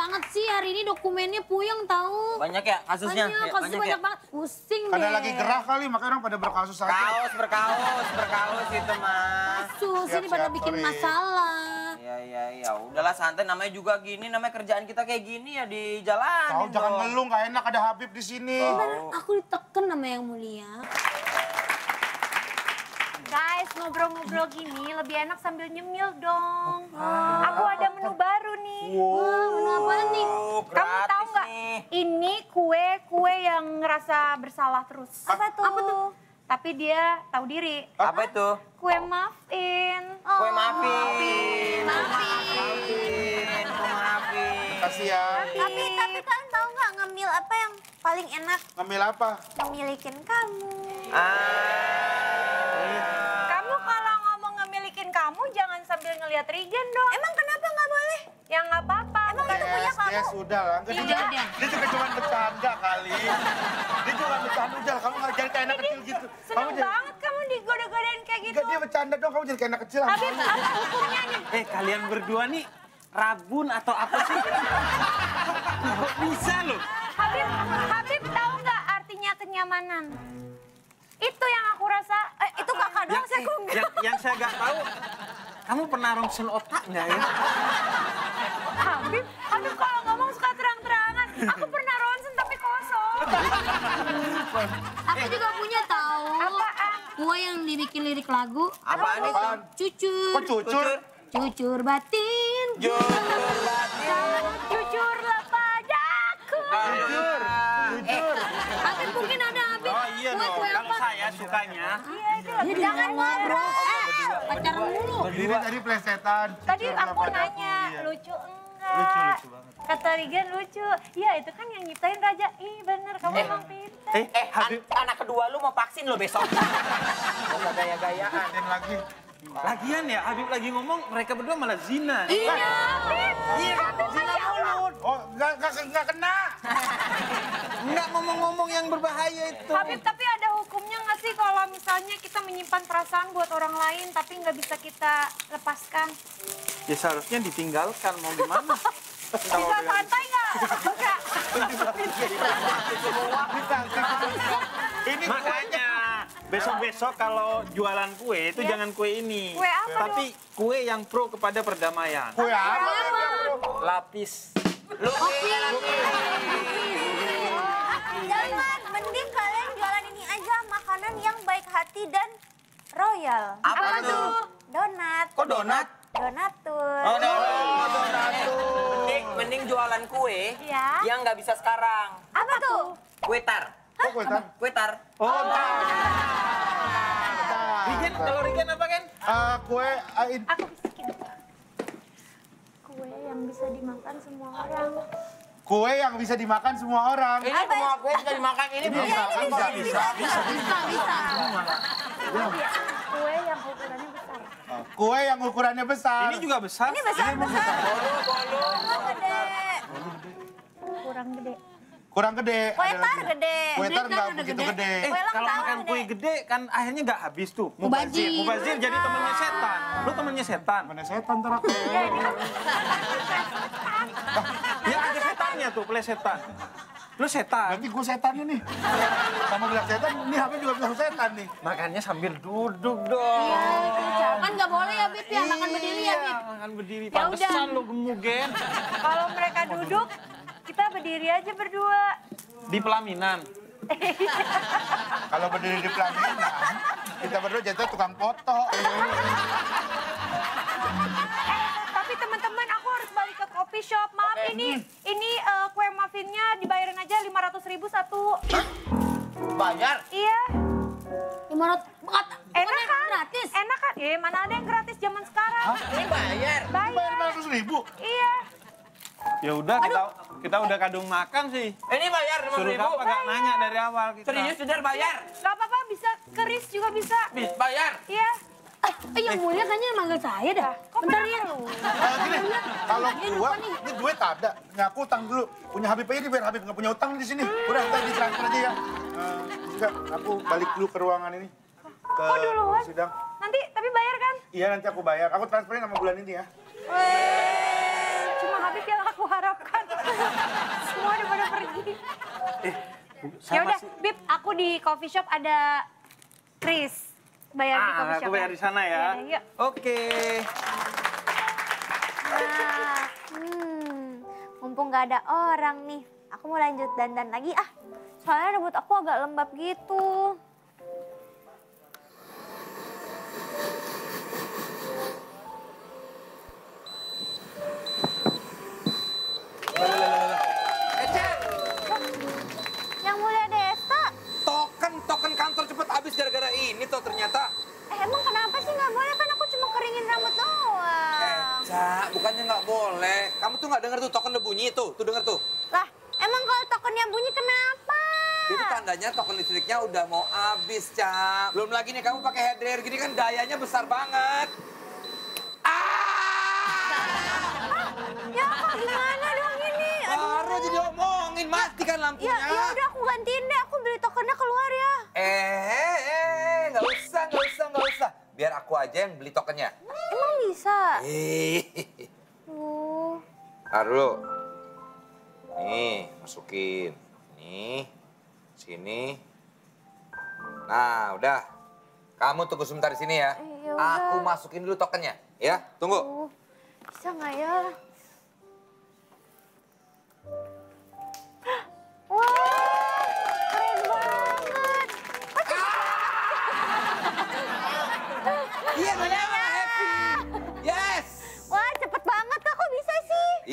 banget sih hari ini dokumennya puyeng tahu. Banyak ya kasusnya? Banyak, Ya, kasusnya banyak ya? banget. Pusing Karena deh. lagi gerah kali, makanya orang pada berkasus aja. Kaos, berkaos, berkaos itu mah. Kasus ini pada Siap-siap, bikin sorry. masalah. Ya, ya, ya. Udahlah santai, namanya juga gini, namanya kerjaan kita kayak gini ya di jalan. Tahu jangan ngeluh, nggak enak ada Habib di sini. Bener, aku diteken sama yang mulia. Guys, ngobrol-ngobrol gini lebih enak sambil nyemil dong. Aku ada menu baru nih. Wah, menu apaan nih? Oh, Kamu tahu nggak? Ini kue-kue yang ngerasa bersalah terus. Apa tuh? Apa tuh? Tapi dia tahu diri. Apa itu? Kue muffin. Kue muffin. Muffin. Kue muffin. Kasih ya. Tapi tapi kalian tahu nggak ngemil apa yang paling enak? Ngambil apa? Memilikin kamu. Ah. Kamu kalau ngomong ngemilikin kamu jangan sambil ngelihat Regen dong. Emang kamu? yes, sudah lah. Enggak, Ya dia, udah. dia juga cuma bercanda kali. Dia cuma bercanda, udah. Kamu nggak jadi kayak anak kecil gitu. Kamu Seneng jadi, banget kamu digoda-godain kayak gitu. enggak, dia bercanda dong. Kamu jadi kayak anak kecil. Habib, apa hukumnya nih? Eh kalian berdua nih rabun atau apa sih? Kok bisa loh? Habib, Habib tahu nggak artinya kenyamanan? Itu yang aku rasa. Eh, itu kakak doang, saya kok nggak. yang, yang saya nggak tahu, kamu pernah rongsen otak nggak ya? Habib, aduh kalau ngomong suka terang-terangan. Aku pernah ronsen tapi kosong. Aku juga punya tahu. Apaan? Kue yang dibikin lirik lagu. Apaan itu? Cucur. Kok cucur? Cucur batin. Jujurlah padaku. Jujur. Jujur. Habib mungkin ada Habib. Oh iya dong, apa? saya sukanya Iya, itu Ya, jangan ngobrol. Eh, pacaran dulu. Ini tadi plesetan. Tadi aku nanya, iya. lucu enggak? Lucu, lucu banget. Kata Rigen lucu. Iya, itu kan yang nyiptain Raja. Ih, bener, kamu emang pintar. Eh, Eh, an- anak kedua lu mau vaksin lo besok. Gak gaya-gayaan. Dan lagi. lagian ya Habib lagi ngomong mereka berdua malah zina. Iya, Habib. Iya, zina mulut. Oh, nggak nggak nggak kena. Nggak ngomong-ngomong yang berbahaya itu. Habib, tapi ada hukumnya nggak sih kalau misalnya kita menyimpan perasaan buat orang lain tapi nggak bisa kita lepaskan? Ya seharusnya ditinggalkan mau gimana? Bisa santai nggak? Enggak. Ini makanya besok-besok kalau jualan kue itu jangan kue ini. Kue apa Tapi kue yang pro kepada perdamaian. Kue apa? Lapis. Lu Jangan, mending kalian jualan ini aja makanan yang baik hati dan royal. Apa tuh? Donat. Kok donat? Donatur. Oh, donat. Mending, jualan kue Iya. yang nggak bisa sekarang. Apa tuh? Kue tar. Oh, kue tar. Kue tar. Oh, Rigen, kalau Rigen apa kan? Eh, kue eh, in- Aku bisikin. Kue yang bisa dimakan semua orang. kue yang bisa dimakan semua orang. Ini semua kue bisa dimakan ini Bisa, bisa. bisa, bisa. Bisa, bisa. Kue yang ukurannya besar. Kue yang ukurannya besar. Ini juga besar. Ini besar besar. Bolu, Gede. Kurang gede. Kurang gede. Kue tar gede. Kue tar nggak Udah begitu gede. gede. Eh, kalau makan gede. kue gede kan akhirnya nggak habis tuh. Mubazir. Mubazir jadi temennya setan. Lu temennya setan. Mana setan ntar aku. Ya ada setannya tuh, plesetan. Lu setan. Berarti gue setannya nih. Kamu bilang setan, ini HP juga bilang setan nih. Makannya sambil duduk dong. Kan nggak boleh ya, Bib ya. Makan berdiri ya, Bib. Makan berdiri. Ya Pantesan udah. lu gemuk, Gen. Kalau mereka duduk, kita berdiri aja berdua. Di pelaminan. Kalau berdiri di pelaminan, kita berdua jatuh tukang foto. Tapi teman-teman, aku harus balik ke coffee shop. Maaf, ini ini eh, kue muffinnya dibayarin aja 500 ribu satu. Bayar. Iya, Lima ratus. enak kan? Gratis. Eh, mana ada yang gratis zaman sekarang? Ini bayar. Bayar Bayar. 500 ribu. Iya. Ya udah kita kita udah kadung makan sih. Ini bayar lima Suruh ribu. kamu agak nanya dari awal kita. Serius sudah bayar. Gak apa-apa, bisa keris juga bisa. Bis bayar. Iya. Eh, eh, yang mulia kayaknya manggil saya dah. Bentar ya. Eh, gini, kalau gua, ini duit ada. Nggak aku utang dulu. Punya Habib aja nih, biar Habib nggak punya utang di sini. Udah, kita ditransfer aja ya. Eh, enggak, aku balik dulu ke ruangan ini. Ke Oh, duluan? sidang. Tapi bayar kan? Iya, nanti aku bayar. Aku transferin sama bulan ini ya. Weh, cuma Habib yang aku harapkan. Semua udah pada pergi. Eh, Ya udah, Bib, aku di coffee shop ada Chris. Bayar di coffee Ah, shop. aku bayar di sana ya. Yuk. Oke. Nah, hmm, mumpung nggak ada orang nih, aku mau lanjut dandan lagi ah. Soalnya rambut aku agak lembab gitu. Bunyi tuh, tuh denger tuh. Lah, emang kalau tokennya bunyi kenapa? Itu tandanya token listriknya udah mau habis, Ca. Belum lagi nih kamu pakai head dryer gini kan dayanya besar banget. Ah! Ya kok gimana dong ini? Aduh. Baru jadi omongin, matikan lampunya. Ya, ya udah aku gantiin deh, aku beli tokennya keluar ya. Eh, eh, nggak usah, nggak usah, nggak usah. Biar aku aja yang beli tokennya. Emang bisa? Eh, Uh, Taruh dulu. Nih, masukin. Nih, sini. Nah, udah. Kamu tunggu sebentar di sini ya. Ya udah. Aku masukin dulu tokennya, ya. Tunggu. uh, bisa nggak ya?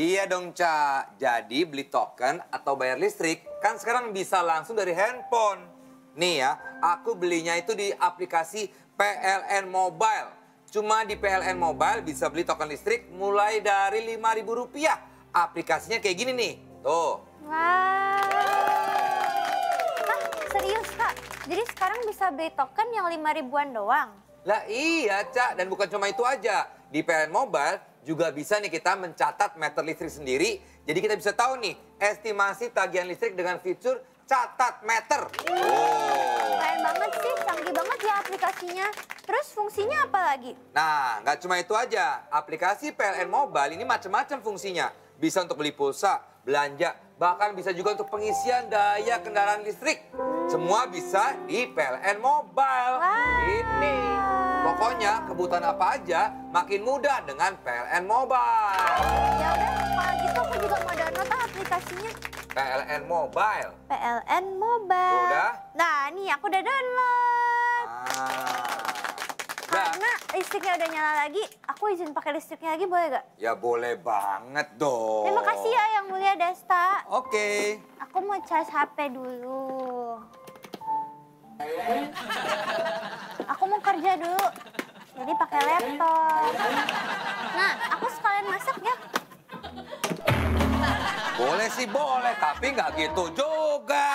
Iya dong, Ca. Jadi beli token atau bayar listrik kan sekarang bisa langsung dari handphone. Nih ya, aku belinya itu di aplikasi PLN Mobile. Cuma di PLN Mobile bisa beli token listrik mulai dari Rp5.000. Aplikasinya kayak gini nih. Tuh. Wah. Hah, serius kak? Jadi sekarang bisa beli token yang lima ribuan doang? Lah iya, Cak. Dan bukan cuma itu aja. Di PLN Mobile juga bisa nih kita mencatat meter listrik sendiri. Jadi kita bisa tahu nih estimasi tagihan listrik dengan fitur catat meter. Oh. Keren banget sih, canggih banget ya aplikasinya. Terus fungsinya apa lagi? Nah, nggak cuma itu aja. Aplikasi PLN Mobile ini macam-macam fungsinya. Bisa untuk beli pulsa, belanja, bahkan bisa juga untuk pengisian daya kendaraan listrik. Semua bisa di PLN Mobile. Wah. Ini. Pokoknya kebutuhan apa aja makin mudah dengan PLN Mobile. Ya udah, kalau gitu aku juga mau download ah aplikasinya. PLN Mobile. PLN Mobile. Udah? Nah, nih aku udah download. Ah. Karena listriknya udah nyala lagi, aku izin pakai listriknya lagi boleh gak? Ya boleh banget dong. Terima kasih ya Yang Mulia Desta. Oke. Aku mau charge HP dulu. Aku mau kerja dulu. Jadi pakai laptop. Nah, aku sekalian masak ya. Boleh sih boleh, tapi nggak gitu juga.